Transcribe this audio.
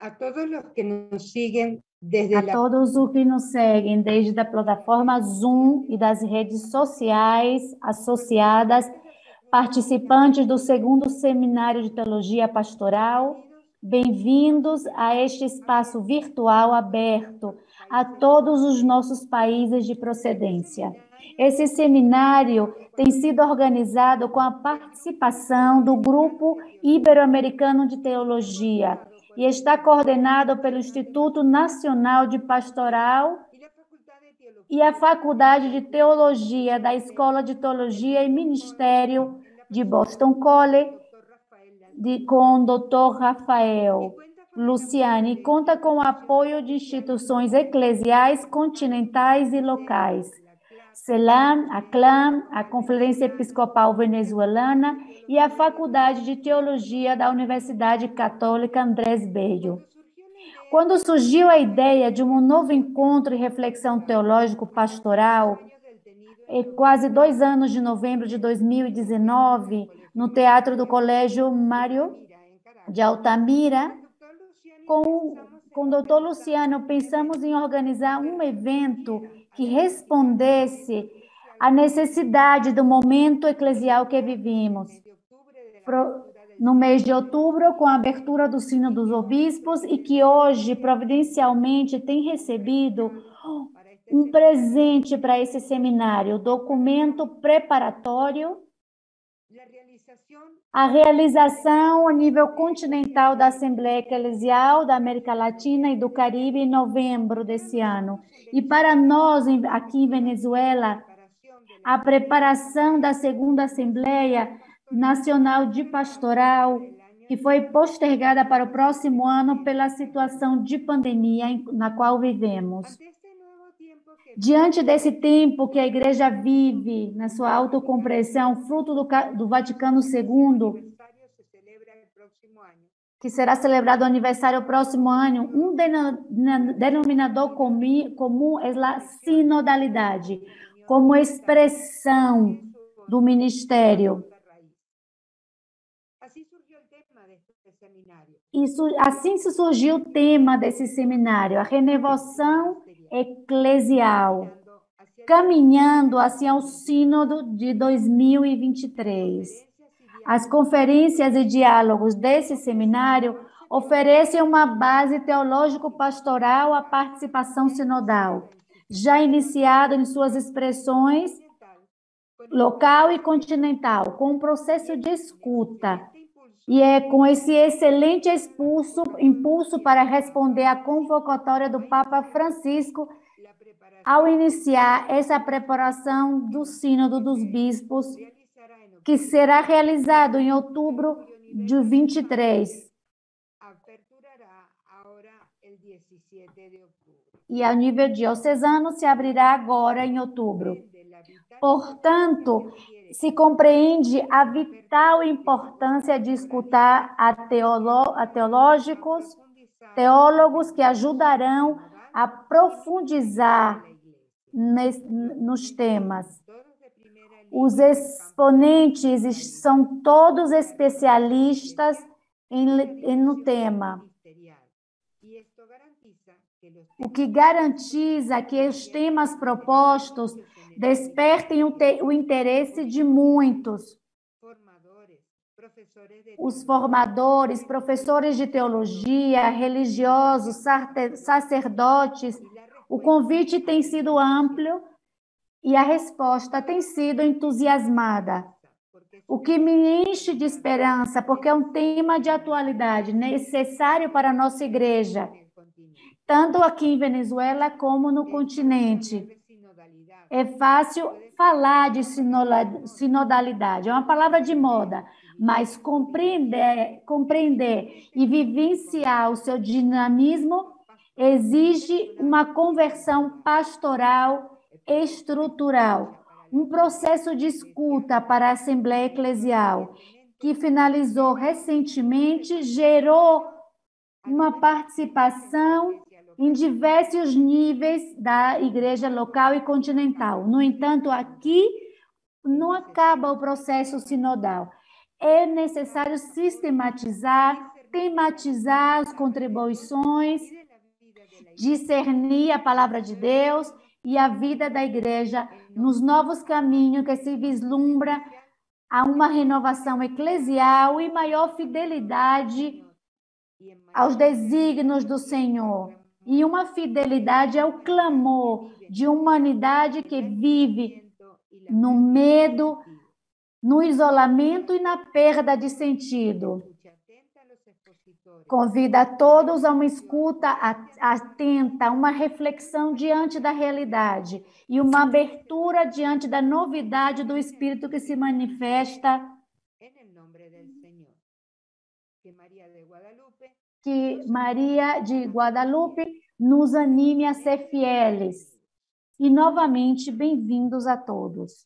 a todos los que nos siguen desde a la todos os que nos seguem desde a plataforma Zoom e das redes sociais associadas, participantes do segundo seminário de teologia pastoral, bem-vindos a este espaço virtual aberto a todos os nossos países de procedência. Esse seminário tem sido organizado com a participação do Grupo Ibero-Americano de Teologia e está coordenado pelo Instituto Nacional de Pastoral Teología e a Faculdade de Teologia da Escola de Teologia e Ministério de Boston College, de, com o Dr. Rafael e conta com o apoio de instituições eclesiais continentais e locais. CELAM, a CLAM, a Conferência Episcopal Venezuelana e a Faculdade de Teologia da Universidade Católica Andrés Bello. Quando surgiu a ideia de um novo encontro e reflexão teológico pastoral, años del tenido é quase dois anos de novembro de 2019, no Teatro do Colégio Mário de Altamira, com, com o doutor Luciano, pensamos em organizar um evento que respondesse à necessidade do momento eclesial que vivimos. No mês de outubro, com a abertura do Sino dos Obispos, e que hoje, providencialmente, tem recebido um presente para esse seminário, documento preparatório a realização a nível continental da Assembleia Eclesial da América Latina e do Caribe em novembro desse ano. E para nós, aqui em Venezuela, a preparação da segunda Assembleia Nacional de Pastoral, que foi postergada para o próximo ano pela situação de pandemia em- na qual vivemos. ante este nuevo tiempo que Diante desse tempo que a igreja vive, na sua autocompreensão, fruto do, do Vaticano II, que será celebrado o aniversário próximo ano, um deno- na- denominador comum é a sinodalidade, como expressão do ministério. Isso, assim se surgiu o tema desse seminário, a renovação eclesial, Caminhando assim ao sínodo de 2023. As conferências e diálogos desse seminário oferecem uma base teológico-pastoral à participação sinodal, já iniciada em suas expressões local e continental, com um processo de escuta. E é com esse excelente expulso, impulso para responder à convocatória do Papa Francisco ao iniciar essa preparação do Sínodo dos Bispos, que será realizado em outubro de 23 aperturará ahora el 17 de octubre. e ao nível diocesano se abrirá agora em outubro. Portanto, se compreende a vital importância de escutar a, teolo, a teológicos, teólogos que ajudarão a profundizar nes- nos temas. Os exponentes são todos especialistas em, em- no tema, o que garantiza que os temas propostos despertem o, te- o interesse de muitos. Os formadores, professores de teologia, religiosos, sacerdotes, o convite tem sido amplo e a resposta tem sido entusiasmada. O que me enche de esperança, porque é um tema de atualidade necessário para a nossa igreja, tanto aqui em Venezuela como no continente. É fácil falar de sinodalidade, é uma palavra de moda, mas compreender, compreender e vivenciar o seu dinamismo exige uma conversão pastoral estrutural, um processo de escuta para a Assembleia Eclesial, que finalizou recentemente, gerou uma participação em diversos níveis da igreja local e continental. No entanto, aqui não acaba o processo sinodal. É necessário sistematizar tematizar as contribuições, discernir a palavra de Deus e a vida da igreja nos novos caminhos que se vislumbra a uma renovação eclesial e maior fidelidade aos desígnios do Senhor. E uma fidelidade ao clamor de humanidade que vive no medo, no isolamento e na perda de sentido. Convida a todos a uma escuta atenta, uma reflexão diante da realidade e uma abertura diante da novidade do Espírito que se manifesta. Que Maria de Guadalupe nos anime a ser fieles. E novamente, bem-vindos a todos.